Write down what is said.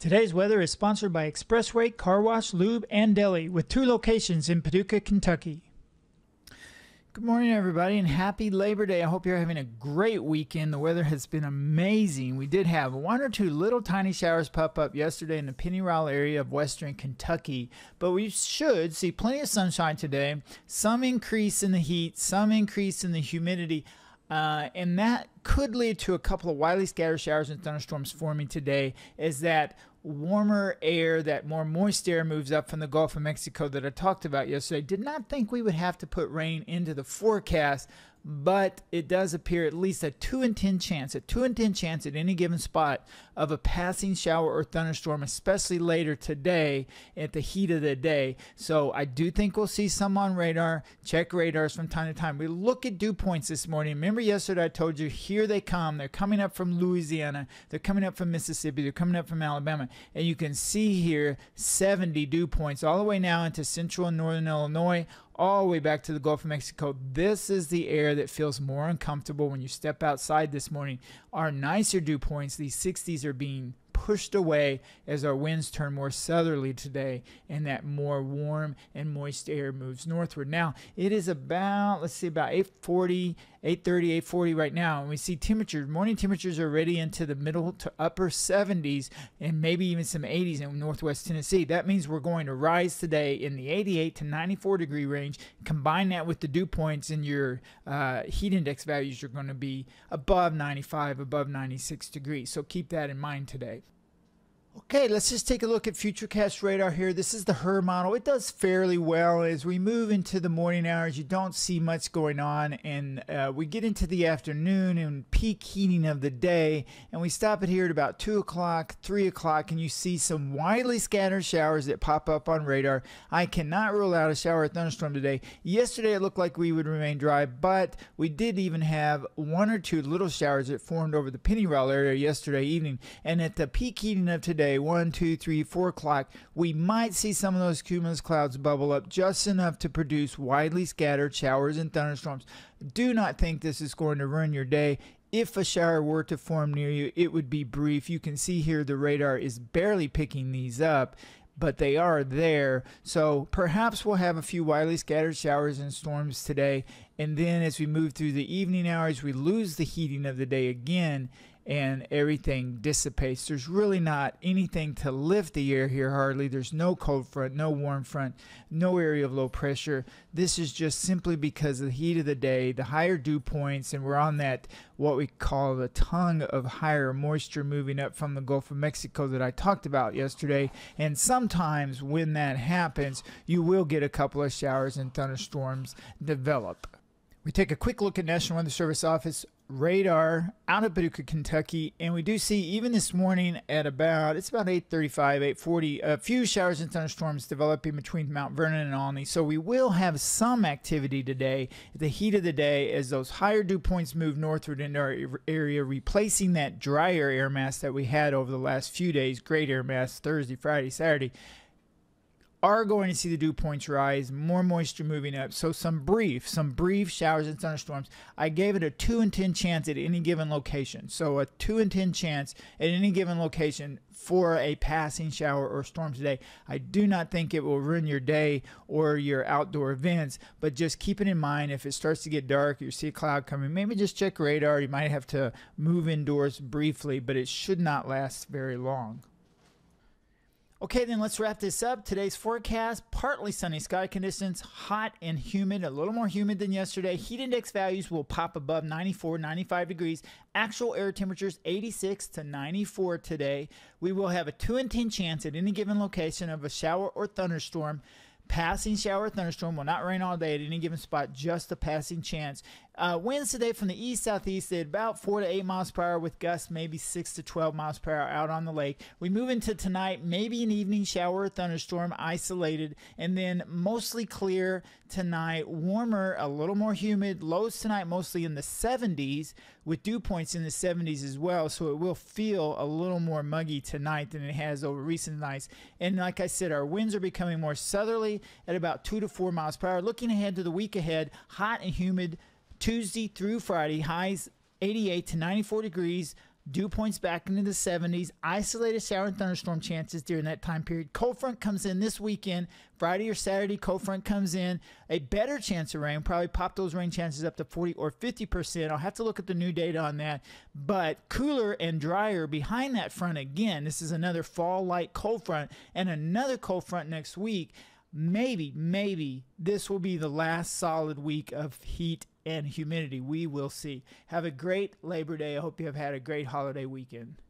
Today's weather is sponsored by Expressway Car Wash, Lube, and Deli with two locations in Paducah, Kentucky. Good morning, everybody, and happy Labor Day. I hope you're having a great weekend. The weather has been amazing. We did have one or two little tiny showers pop up yesterday in the Penny area of western Kentucky, but we should see plenty of sunshine today, some increase in the heat, some increase in the humidity. Uh, and that could lead to a couple of widely scattered showers and thunderstorms forming today is that warmer air, that more moist air moves up from the Gulf of Mexico that I talked about yesterday. Did not think we would have to put rain into the forecast, but it does appear at least a 2 in 10 chance, a 2 in 10 chance at any given spot of a passing shower or thunderstorm, especially later today at the heat of the day. So I do think we'll see some on radar. Check radars from time to time. We look at dew points this morning. Remember yesterday I told you here they come. They're coming up from Louisiana. They're coming up from Mississippi. They're coming up from Alabama. And you can see here 70 dew points all the way now into central and northern Illinois all the way back to the Gulf of Mexico. This is the air that feels more uncomfortable when you step outside this morning. Our nicer dew points, these 60s, are being pushed away as our winds turn more southerly today and that more warm and moist air moves northward. Now, it is about, let's see, about 840, 830, 840 right now. And we see temperatures, morning temperatures are already into the middle to upper 70s and maybe even some 80s in northwest Tennessee. That means we're going to rise today in the 88 to 94 degree range. Combine that with the dew points and your uh, heat index values are going to be above 95, above 96 degrees. So keep that in mind today. Okay, let's just take a look at Futurecast radar here. This is the HRRR model. It does fairly well. As we move into the morning hours, you don't see much going on, and uh, we get into the afternoon and peak heating of the day, and we stop it here at about 2 o'clock, 3 o'clock, and you see some widely scattered showers that pop up on radar. I cannot rule out a shower or thunderstorm today. Yesterday, it looked like we would remain dry, but we did even have one or two little showers that formed over the Pennyrile area yesterday evening, and at the peak heating of today, one, two, three, four o'clock, we might see some of those cumulus clouds bubble up just enough to produce widely scattered showers and thunderstorms. Do not think this is going to ruin your day. If a shower were to form near you, it would be brief. You can see here the radar is barely picking these up but they are there. So perhaps we'll have a few widely scattered showers and storms today. And then as we move through the evening hours, we lose the heating of the day again and everything dissipates. There's really not anything to lift the air here hardly. There's no cold front, no warm front, no area of low pressure. This is just simply because of the heat of the day, the higher dew points, and we're on that what we call the tongue of higher moisture moving up from the Gulf of Mexico that I talked about yesterday. And sometimes when that happens, you will get a couple of showers and thunderstorms develop. We take a quick look at National Weather Service office radar out of Paducah, Kentucky, and we do see even this morning at about it's about 8:35, 8:40, a few showers and thunderstorms developing between Mount Vernon and Olney. So we will have some activity today at the heat of the day as those higher dew points move northward into our er, area, replacing that drier air mass that we had over the last few days. Great air mass Thursday, Friday, Saturday are going to see the dew points rise, more moisture moving up. So some brief, some brief showers and thunderstorms. I gave it a 2 in 10 chance at any given location. So a 2 in 10 chance at any given location for a passing shower or storm today. I do not think it will ruin your day or your outdoor events, but just keep it in mind if it starts to get dark, you see a cloud coming, maybe just check radar. You might have to move indoors briefly, but it should not last very long. Okay, then let's wrap this up. Today's forecast partly sunny sky conditions, hot and humid, a little more humid than yesterday. Heat index values will pop above 94, 95 degrees. Actual air temperatures 86 to 94 today. We will have a 2 in 10 chance at any given location of a shower or thunderstorm. Passing shower or thunderstorm will not rain all day at any given spot, just a passing chance. Uh, winds today from the east southeast at about 4 to 8 miles per hour with gusts maybe 6 to 12 miles per hour out on the lake. We move into tonight, maybe an evening shower or thunderstorm isolated, and then mostly clear tonight, warmer, a little more humid. Lows tonight mostly in the 70s with dew points in the 70s as well, so it will feel a little more muggy tonight than it has over recent nights. And like I said, our winds are becoming more southerly at about 2 to 4 miles per hour. Looking ahead to the week ahead, hot and humid Tuesday through Friday, highs 88 to 94 degrees. Dew points back into the 70s. Isolated shower and thunderstorm chances during that time period. Cold front comes in this weekend. Friday or Saturday, cold front comes in. A better chance of rain. Probably pop those rain chances up to 40 or 50%. I'll have to look at the new data on that. But cooler and drier behind that front again. This is another fall light cold front and another cold front next week maybe, maybe this will be the last solid week of heat and humidity. We will see. Have a great Labor Day. I hope you have had a great holiday weekend.